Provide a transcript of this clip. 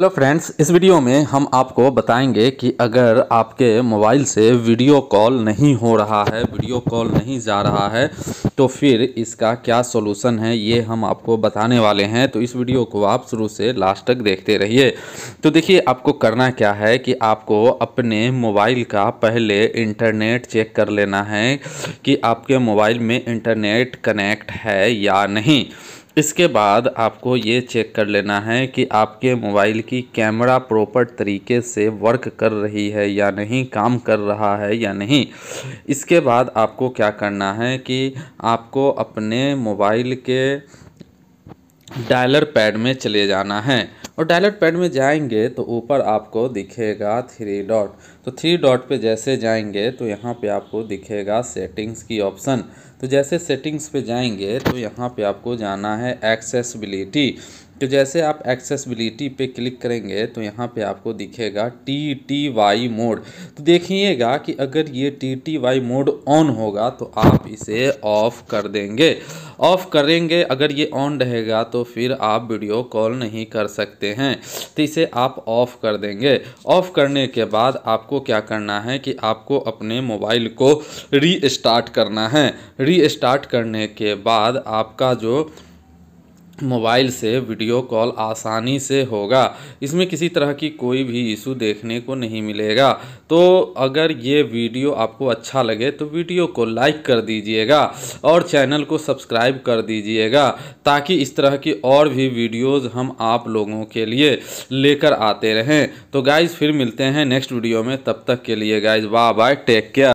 Hello friends इस video में हम आपको बताएँगे कि अगर आपके मोबाइल से वीडियो कॉल नहीं हो रहा है वीडियो कॉल नहीं जा रहा है तो फिर इसका क्या सॉल्यूशन है, ये हम आपको बताने वाले हैं। तो इस वीडियो को आप शुरू से लास्ट तक देखते रहिए। तो देखिए, आपको करना क्या है कि आपको अपने मोबाइल का पहले इंटरनेट चेक कर लेना है कि आपके मोबाइल में इंटरनेट कनेक्ट है या नहीं। इसके बाद आपको ये चेक कर लेना है कि आपके मोबाइल की कैमरा प्रॉपर तरीके से वर्क कर रही है या नहीं, काम कर रहा है या नहीं। इसके बाद आपको क्या करना है कि आपको अपने मोबाइल के डायलर पैड में चले जाना है। और डायलर पैड में जाएँगे तो ऊपर आपको दिखेगा थ्री डॉट तो थ्री डॉट पे जैसे जाएँगे तो यहाँ पे आपको दिखेगा सेटिंग्स की ऑप्शन तो जैसे सेटिंग्स पे जाएँगे तो यहाँ पे आपको जाना है एक्सेसिबिलिटी तो जैसे आप एक्सेसिबिलिटी पे क्लिक करेंगे तो यहाँ पे आपको दिखेगा टी टी वाई मोड तो देखिएगा कि अगर ये T T Y mode on होगा तो आप इसे ऑफ़ कर देंगे. ऑफ़ करेंगे। अगर ये ऑन रहेगा तो फिर आप वीडियो कॉल नहीं कर सकते हैं। तो इसे आप ऑफ़ कर देंगे। ऑफ़ करने के बाद आपको क्या करना है कि आपको अपने मोबाइल को री स्टार्ट करना है। री स्टार्ट करने के बाद आपका जो मोबाइल से वीडियो कॉल आसानी से होगा। इसमें किसी तरह की कोई भी इशू देखने को नहीं मिलेगा। तो अगर ये वीडियो आपको अच्छा लगे तो वीडियो को लाइक कर दीजिएगा और चैनल को सब्सक्राइब कर दीजिएगा, ताकि इस तरह की और भी वीडियोज़ हम आप लोगों के लिए लेकर आते रहें। तो गाइज़, फिर मिलते हैं नेक्स्ट वीडियो में। तब तक के लिए गाइज़ वाह बाय टेक केयर।